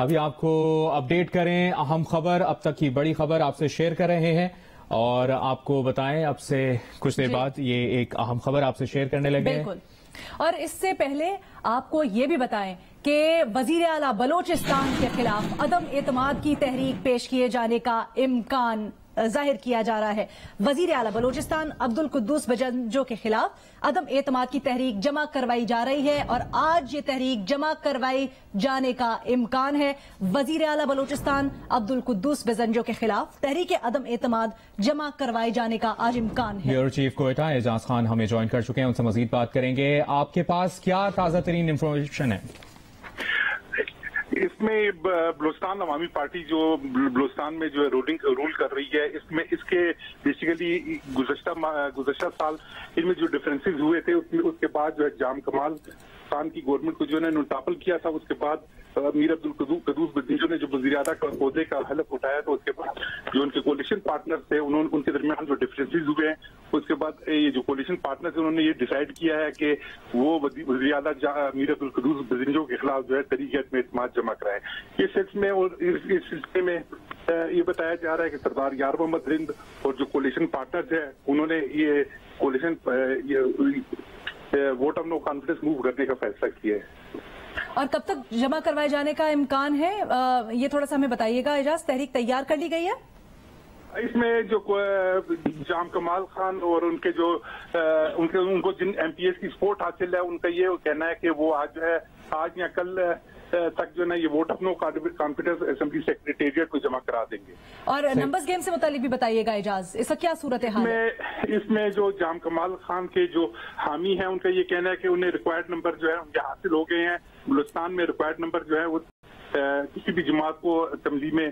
अभी आपको अपडेट करें अहम खबर अब तक की बड़ी खबर आपसे शेयर कर रहे हैं और आपको बताएँ अब से कुछ देर बाद ये एक अहम खबर आपसे शेयर करने लगे बिल्कुल। और इससे पहले आपको ये भी बताएँ कि वज़ीर अला बलोचिस्तान के खिलाफ अदम एतमाद की तहरीक पेश किए जाने का इम्कान ज़ाहिर किया जा रहा है। वज़ीर अला बलोचिस्तान अब्दुल कुद्दूस बजंजो के खिलाफ अदम एतमाद की तहरीक जमा करवाई जा रही है और आज ये तहरीक जमा करवाई जाने का इम्कान है। वज़ीर अला बलोचिस्तान अब्दुल कुद्दूस बजंजो के खिलाफ तहरीक अदम एतमाद जमा करवाए जाने का आज इम्कान है। ब्यूरो चीफ कोयटा एजाज खान हमें ज्वाइन कर चुके हैं, उनसे मजीद बात करेंगे। आपके पास क्या ताज़ा तरीन इंफॉर्मेशन है? इसमें बलोचिस्तान अवामी पार्टी जो बलोस्तान में जो है रूलिंग रूल कर रही है, इसमें, इसके बेसिकली गुजशत गुजशत साल, इनमें जो डिफरेंसेस हुए थे उसके बाद जो है जाम कमाल खान की गवर्नमेंट को जो है टॉपल किया था, उसके बाद मीर अब्दुल कदूस बदीजो ने जो वजीरादा का पौधे का हलफ उठाया तो उसके बाद जो उनके कोलिशन पार्टनर थे, उन्होंने उनके दरमियान जो डिफरेंसेस हुए हैं, उसके बाद ये जो कोलिशन पार्टनर थे उन्होंने ये डिसाइड किया है कि वो वजीरादा मीर अब्दुल कदूस बदीजो के खिलाफ जो है तरीके में इतमाद जमा कराए। इस सिलसिले में और इस सिलसिले में ये बताया जा रहा है कि सरदार यार मोहम्मद रिंद और जो कोलिशन पार्टनर्स है, उन्होंने ये coalition vote of no confidence move करने का फैसला किया है। और कब तक जमा करवाए जाने का इम्कान है? ये थोड़ा सा हमें बताइएगा, एजाज, तहरीक तैयार कर ली गई है? इसमें जो जाम कमाल खान और उनके जो उनके उनको जिन एमपीएस की सपोर्ट हासिल है उनका ये कहना है कि वो आज है आज या कल तक जो है ये vote of no confidence assembly secretariat को जमा करा देंगे। और नंबर्स गेम से मुतालिक भी बताइएगा एजाज इसका क्या सूरत है? इसमें इसमें जो जाम कमाल खान के जो हामी हैं उनका ये कहना है कि उन्हें रिक्वायर्ड नंबर जो है उनके हासिल हो गए हैं। बलुस्तान में रिक्वायर्ड नंबर जो है वो किसी भी जमात को असम्बली में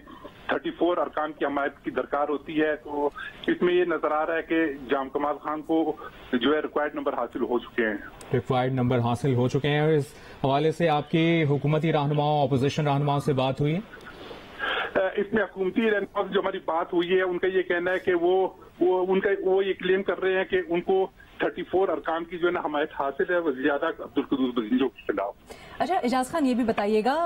34 अरकान की हमायत की दरकार होती है तो इसमें ये नज़र आ रहा है कि जाम कमाल खान को जो है रिक्वायर्ड नंबर हासिल हो चुके हैं। रिक्वायर्ड नंबर हासिल हो चुके हैं और इस हवाले से आपकी हुकूमती रहनुमाओं अपोजिशन रहनुमाओं से बात हुई? इसमें हुकूमती रहनुमा जो हमारी बात हुई है उनका ये कहना है कि वो वो उनका वो ये क्लेम कर रहे हैं कि उनको 34 अरकान की जो है ना हमायत हासिल है वो ज़्यादा अब्दुल कदूस बजिंजो के खिलाफ। अच्छा एजाज खान ये भी बताइएगा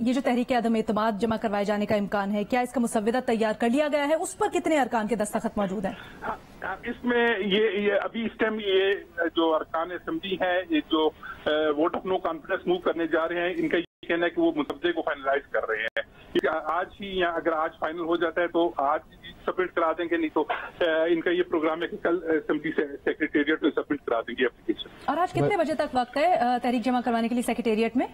ये जो तहरीक आदम एतमाद जमा करवाए जाने का इम्कान है क्या इसका मुसविदा तैयार कर लिया गया है? उस पर कितने अरकान के दस्तखत मौजूद हैं? हाँ, हाँ, इसमें ये, ये अभी इस टाइम ये जो अरकान असम्बली है ये जो vote of no confidence move करने जा रहे हैं इनका कहना है कि वो मुसवदे को फाइनलाइज कर रहे हैं। आज ही या अगर आज फाइनल हो जाता है तो आज सबमिट करा देंगे नहीं तो इनका ये प्रोग्राम है कि कल असेंबली से, सेक्रेटेरिएट में सबमिट करा देंगे एप्लीकेशन और आज कितने बजे तक वक्त है तहरीक जमा करवाने के लिए सेक्रेटेरिएट में?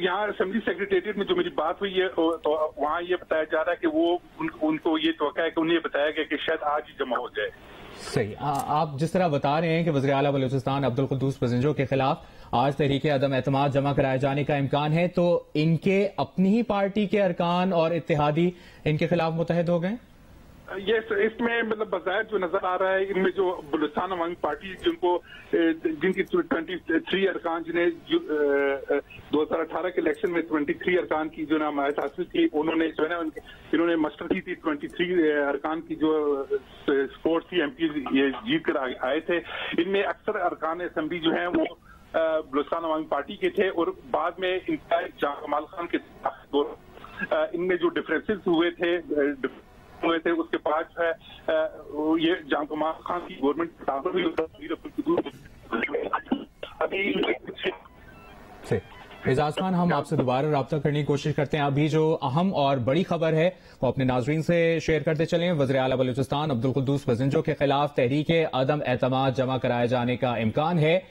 यहाँ असेंबली सेक्रेटेरिएट में जो मेरी बात हुई है तो वहाँ ये बताया जा रहा है कि वो उन, उनको ये तो है कि उन्हें बताया गया कि शायद आज ही जमा हो जाए। सही। आ, आप जिस तरह बता रहे हैं कि वजी अला बलूचिस्तान अब्दुल कदूस पजेंजो के खिलाफ आज तहरीक अदम एतम जमा कराए जाने का इम्कान है तो इनके अपनी ही पार्टी के अरकान और इतिहादी इनके खिलाफ मुतहद हो गए? ये इसमें मतलब बाज़ार जो नज़र आ रहा है, इनमें जो बलुस्तान अवामी पार्टी जिनको जिनकी ट्वेंटी थ्री अरकान, जिन्हें दो हज़ार अठारह के इलेक्शन में ट्वेंटी थ्री अरकान की जो ना हमारे हासिल की, उन्होंने जो है ना इन्होंने मस्टर की थी ट्वेंटी थ्री अरकान की जो स्पोर्ट्स थी एम ये जीत कर आए थे। इनमें अक्सर अरकान असम्बली जो है, वो बलुस्तान अवामी पार्टी के थे, और बाद में इनका जहाँ कमाल खान के इनमें जो डिफरेंसेस हुए थे हुए थे उसके बाद जो है ये जहाँ कमाल खान की गवर्नमेंट अभी एजाज खान हम आपसे दोबारा रब्ता करने की कोशिश करते हैं। अभी जो अहम और बड़ी खबर है, वो अपने नाजरीन से शेयर करते चले। वजर अला बलूचिस्तान अब्दुल कुद्दूस बजिंजो के खिलाफ तहरीक अदम एतम जमा कराए जाने का इम्कान है।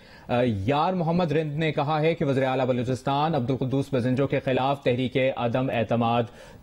यार मोहम्मद रिंद ने कहा है कि वजर अला बलूचिस्तान अब्दुल कुद्दूस बजिंजो के खिलाफ तहरीक अदम एतम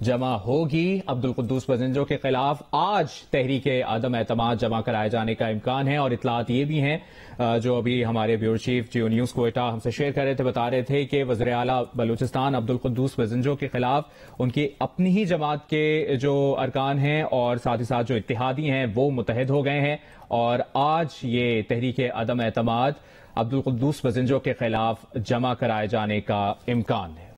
जमा होगी। अब्दुल कुद्दूस बजिंजो के खिलाफ आज तहरीक अदम एतम जमा कराए जाने का इम्कान है और इतलात ये भी हैं। जो अभी हमारे bureau chief Geo News Quetta हमसे शेयर कर रहे थे, बता रहे थे कि वजर अला बलूचिस्तान अब्दुल कद्दूस वजनजो के खिलाफ उनकी अपनी ही जमात के जो अरकान हैं और साथ ही साथ जो इतिहादी हैं, वो मुतहद हो गए हैं। और आज ये तहरीक अदम एतमाद अब्दुल कद्दूस वजनजो के खिलाफ जमा कराए जाने का इम्कान है।